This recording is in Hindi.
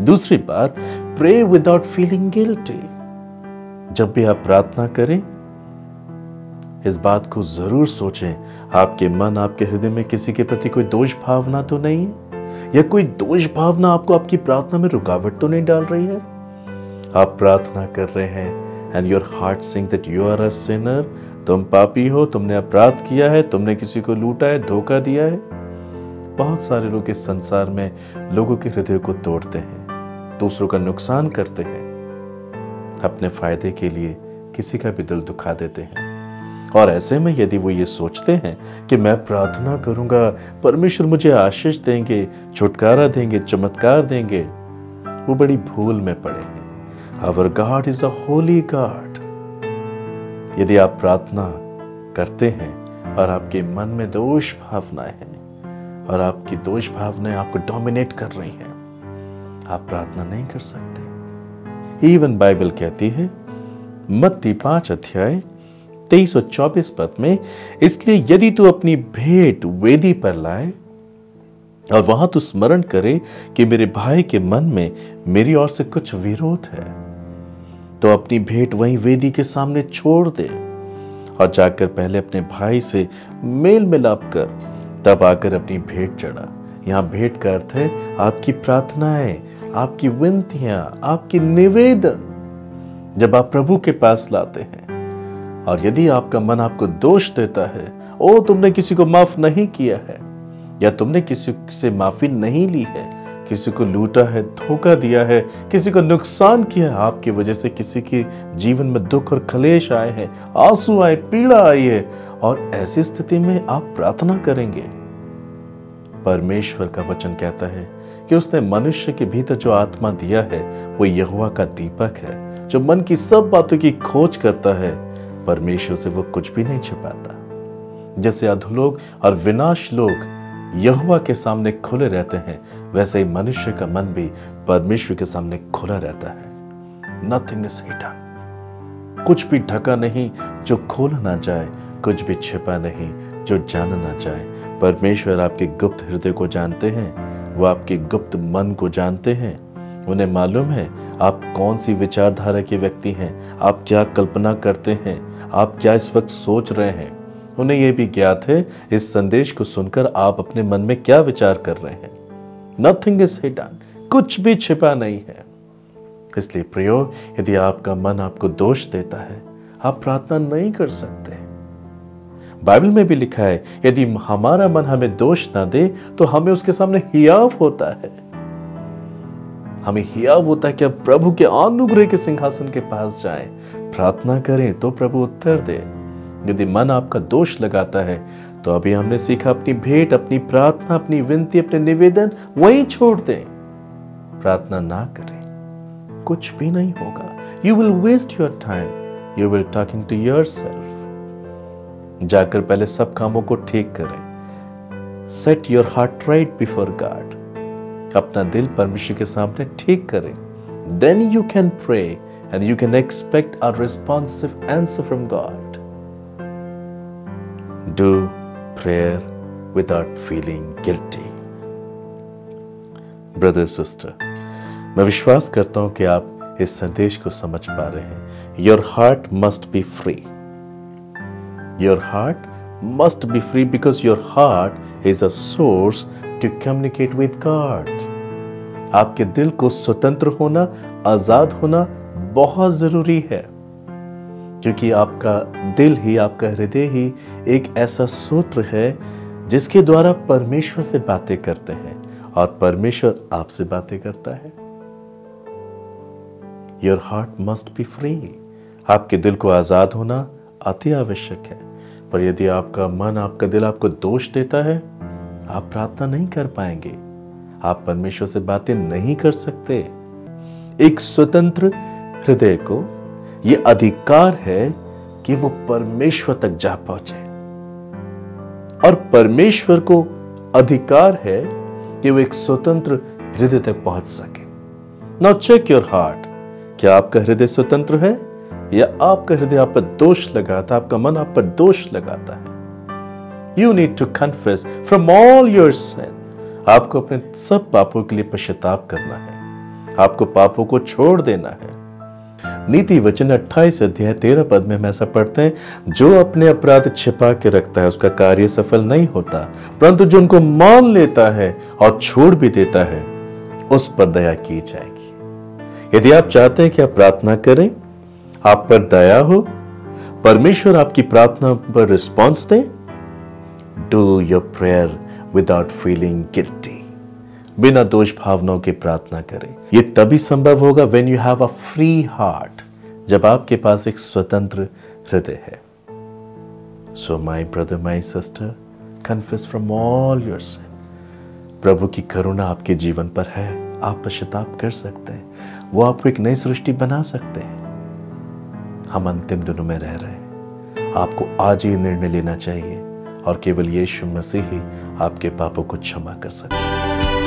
दूसरी बात प्रे विदाउट फीलिंग गिल्टी जब भी आप प्रार्थना करें, इस बात को ज़रूर सोचें। आपके मन, आपके हृदय में किसी के प्रति कोई दोष भावना तो नहीं है? या कोई दोष भावना आपको आपकी प्रार्थना में रुकावट तो नहीं डाल रही है? आप प्रार्थना कर रहे हैं and your heart sing that you are a sinner तुम पापी हो, तुमने अपराध किया है, तुमने किसी को लूटा है, धोखा दिया है। बहुत सारे लोग इस संसार में लोगों के हृदय को तोड़ते हैं। दूसरों का नुकसान करते हैं, अपने फ़ायदे के लिए किसी का भी दिल दुखा देते हैं। और ऐसे में यदि वो ये सोचते हैं कि मैं प्रार्थना करूँगा, परमेश्वर मुझे आशीष देंगे, छुटकारा देंगे, चमत्कार देंगे, वो बड़ी भूल में पड़े हैं। Our God is a holy God यदि आप प्रार्थना करते हैं और आपके मन में दोष भावनाएँ हैं और आपकी दोष भावनाएँ आपको डोमिनेट कर रही हैं आप प्रार्थना नहीं कर सकते। इवन बाइबल कहती है, मत्ती पाँच अध्याय, तेईस और चौबीस पद में, इसलिए यदि तू अपनी भेंट वेदी पर लाए और वहाँ तू स्मरण करे कि मेरे भाई के मन में मेरी ओर से कुछ विरोध है तो अपनी भेंट वहीं वेदी के सामने छोड़ दे और जाकर पहले अपने भाई से मेल मिलाप कर, तब आकर अपनी भेंट चढ़ा। यहाँ भेंट का अर्थ है आपकी प्रार्थनाएँ आपकी विनतियाँ, आपकी निवेदन जब आप प्रभु के पास लाते हैं। और यदि आपका मन आपको दोष देता है, ओ, तुमने किसी को माफ़ नहीं किया है, या तुमने किसी से माफ़ी नहीं ली है, किसी को लूटा है, धोखा दिया है, किसी को नुकसान किया है, आपकी वजह से किसी के जीवन में दुख और खलेश आए हैं, आँसू आए, पीड़ा आई है, और ऐसी स्थिति में आप प्रार्थना करेंगे। परमेश्वर का वचन कहता है कि उसने मनुष्य के भीतर जो आत्मा दिया है, वो यहुआ का दीपक है, जो मन की सब बातों की खोज करता है। परमेश्वर से वो कुछ भी नहीं छिपाता। जैसे अधोलोक और विनाश लोग यहुआ के सामने खुले रहते हैं, वैसे ही मनुष्य का मन भी परमेश्वर के सामने खुला रहता है। नथिंग इज़ हिडन कुछ भी ढका नहीं, जो खोल ना जाए, कुछ भी छिपा नहीं, जो जाना ना जाए। परमेश्वर आपके गुप्त हृदय को जानते हैं वो आपके गुप्त मन को जानते हैं। उन्हें मालूम है, आप कौन सी विचारधारा के व्यक्ति हैं, आप क्या कल्पना करते हैं, आप क्या इस वक्त सोच रहे हैं। उन्हें यह भी ज्ञात है, इस संदेश को सुनकर आप अपने मन में क्या विचार कर रहे हैं। नथिंग इज़ हिडन कुछ भी छिपा नहीं है। इसलिए प्रयोग यदि आपका मन आपको दोष देता है, आप प्रार्थना नहीं कर सकते। बाइबल में भी लिखा है, यदि हमारा मन हमें दोष ना दे तो हमें उसके सामने हियाव होता है। हमें हियाव होता है कि प्रभु के अनुग्रह के सिंहासन के पास जाएँ। प्रार्थना करें तो प्रभु उत्तर दे। यदि मन आपका दोष लगाता है तो अभी हमने सीखा अपनी भेंट, अपनी प्रार्थना, अपनी विनती, अपने निवेदन, वहीं छोड़ दें। प्रार्थना ना करें। कुछ भी नहीं होगा। You will waste your time you will talking to yourself जाकर पहले सब कामों को ठीक करें। Set your heart right before God अपना दिल परमेश्वर के सामने ठीक करें। Then you can pray and you can expect a responsive answer from God do prayer without feeling guilty brother sister मैं विश्वास करता हूँ कि आप इस संदेश को समझ पा रहे हैं। Your heart must be free your heart must be free because your heart is a source to communicate with God आपके दिल को स्वतंत्र होना, आज़ाद होना बहुत ज़रूरी है। क्योंकि आपका दिल ही, आपका हृदय ही एक ऐसा सूत्र है जिसके द्वारा परमेश्वर से बातें करते हैं और परमेश्वर आपसे बातें करता है। Your heart must be free आपके दिल को आज़ाद होना अति आवश्यक है। पर यदि आपका मन, आपका दिल आपको दोष देता है, आप प्रार्थना नहीं कर पाएँगे। आप परमेश्वर से बातें नहीं कर सकते। एक स्वतंत्र हृदय को यह अधिकार है कि वो परमेश्वर तक जा पहुँचे। और परमेश्वर को अधिकार है कि वो एक स्वतंत्र हृदय तक पहुँच सके। नाउ चेक योर हार्ट क्या आपका हृदय स्वतंत्र है? या आपका हृदय आप पर दोष लगाता है, आपका मन आप पर दोष लगाता है। You need to confess from all your sin आपको अपने सब पापों के लिए पश्चाताप करना है। आपको पापों को छोड़ देना है। नीति वचन 28 अध्याय तेरह पद में हम ऐसा पढ़ते हैं, जो अपने अपराध छिपा के रखता है, उसका कार्य सफल नहीं होता, परंतु जो उनको मान लेता है और छोड़ भी देता है, उस पर दया की जाएगी। यदि आप चाहते हैं कि आप प्रार्थना करें आप पर दया हो, परमेश्वर आपकी प्रार्थना पर response they. Do your prayer without feeling guilty बिना दोष भावनाओं के प्रार्थना करें। यह तभी संभव होगा when you have a free heart जब आपके पास एक स्वतंत्र हृदय है। So my brother my sister confuse from all your sin प्रभु की करुणा आपके जीवन पर है। आप पश्चाताप कर सकते हैं। वो आपको एक नई सृष्टि बना सकते हैं। हम अंतिम दिनों में रह रहे हैं। आपको आज ही निर्णय लेना चाहिए और केवल यीशु मसीह ही आपके पापों को क्षमा कर सकते हैं।